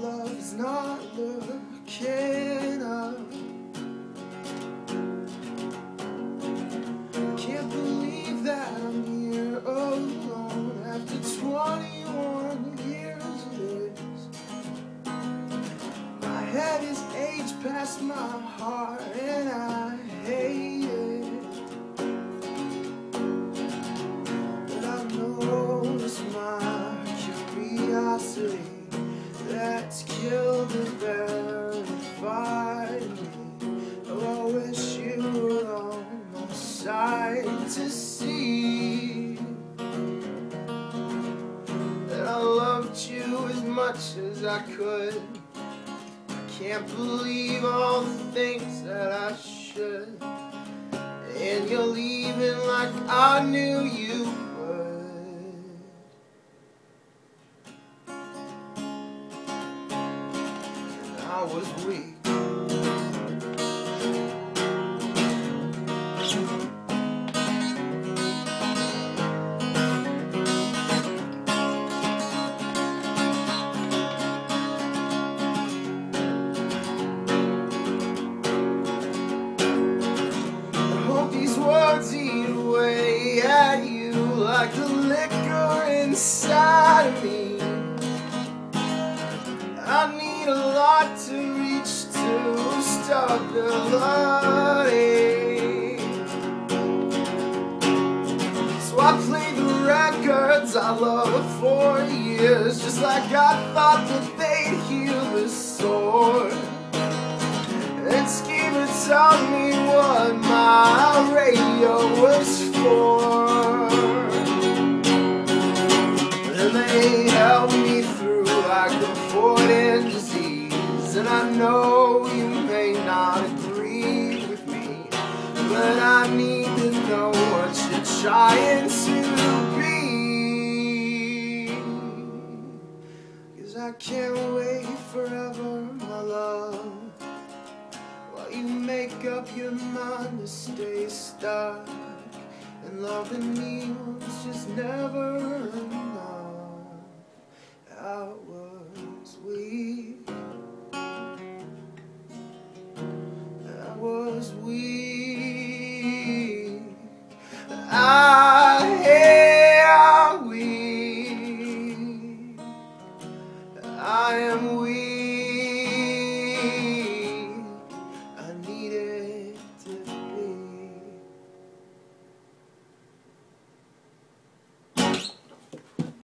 love's not looking up. Can't believe that I'm here alone after 21 years of this. My head is aged past my heart and I much as I could. I can't believe all the things that I should. And you're leaving like I knew you would. And I was weak. Like the liquor inside of me. I need a lot to reach to stop the blooding. So I played the records I loved for years, just like I thought that they'd heal the sore. And Skeever told me what my radio was for. Like a foreign disease. And I know you may not agree with me, but I need to know what you're trying to be. Cause I can't wait forever, my love. While you make up your mind to stay stuck And loving me was just never I am weak. I am weak